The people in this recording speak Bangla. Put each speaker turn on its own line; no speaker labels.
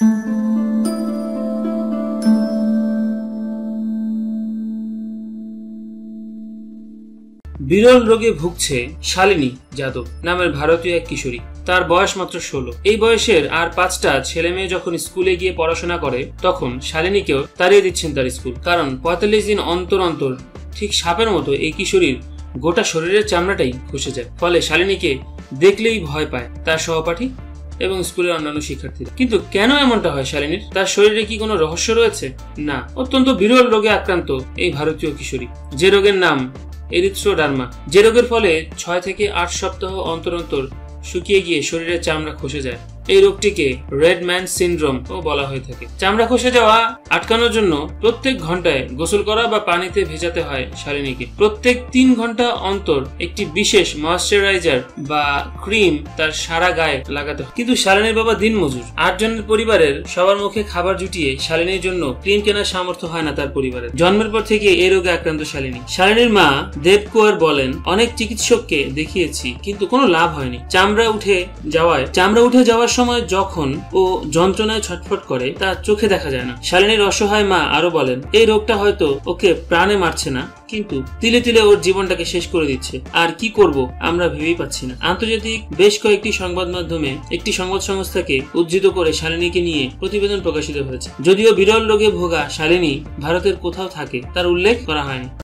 বিরল রোগে ভুগছে শালিনী যাদব নামের ভারতীয় এক কিশোরী। তার বয়স মাত্র ষোলো। এই বয়সের আর পাঁচটা ছেলে মেয়ে যখন স্কুলে গিয়ে পড়াশোনা করে, তখন শালিনীকেও তাড়িয়ে দিচ্ছেন তার স্কুল। কারণ পঁয়তাল্লিশ দিন অন্তর অন্তর ঠিক সাপের মতো এই কিশোরীর গোটা শরীরের চামড়াটাই খসে যায়। ফলে শালিনীকে দেখলেই ভয় পায় তার সহপাঠী এবং স্কুলের অন্যান্য শিক্ষার্থীরা। কিন্তু কেন এমনটা হয়, শালিনীর? তার শরীরে কি কোনো রহস্য রয়েছে? না। অত্যন্ত বিরল রোগে আক্রান্ত এই ভারতীয় কিশোরী। যে রোগের নাম এরিথ্রোডার্মা। যে রোগের ফলে ছয় থেকে আট সপ্তাহ অন্তর অন্তর শুকিয়ে গিয়ে শরীরের চামড়া খসে যায়। এই রোগটিকে রেড ম্যান সিন্ড্রোম ও বলা হয়ে থাকে। চামড়া খসে যাওয়া, আটকানোর জন্য প্রত্যেক ঘন্টায় গোসল করা বা পানিতে ভেজাতে হয় শালিনীকে প্রত্যেক তিন ঘণ্টা অন্তর একটি বিশেষ ময়শ্চারাইজার বা ক্রিম তার সারা গায়ে লাগাতে হয়। কিন্তু শালিনীর বাবা দিন মজুর আট জনের পরিবারের সবার মুখে খাবার জুটিয়ে শালিনীর জন্য ক্রিম কেনার সামর্থ্য হয় না তার পরিবারের জন্মের পর থেকে এই রোগে আক্রান্ত শালিনী শালিনীর মা দেব কুয়ার বলেন, অনেক চিকিৎসককে দেখিয়েছি, কিন্তু কোনো লাভ হয়নি। চামড়া উঠে যাওয়ায় চামড়া উঠে যাওয়ার সময় যখন ও যন্ত্রণায় ছটফট করে, তা চোখে দেখা যায় না। শালিনীর অসহায় মা আরও বলেন, এই রোগটা হয়তো ওকে প্রাণে মারছে না, কিন্তু তিলে তিলে ওর জীবনটাকে শেষ করে দিচ্ছে। আর কি করব, আমরা ভেবেই পাচ্ছি না। আন্তর্জাতিক বেশ কয়েকটি সংবাদ মাধ্যমে একটি সংবাদ সংস্থাকে উদ্ধৃত করে শালিনীকে নিয়ে প্রতিবেদন প্রকাশিত হয়েছে। যদিও বিরল রোগে ভোগা শালিনী ভারতের কোথাও থাকে, তার উল্লেখ করা হয়নি।